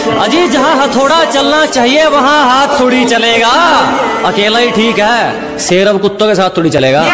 अजी जहाँ हथौड़ा चलना चाहिए, वहाँ हाथ थोड़ी चलेगा। अकेला ही ठीक है। शेर अब कुत्तों के साथ थोड़ी चलेगा।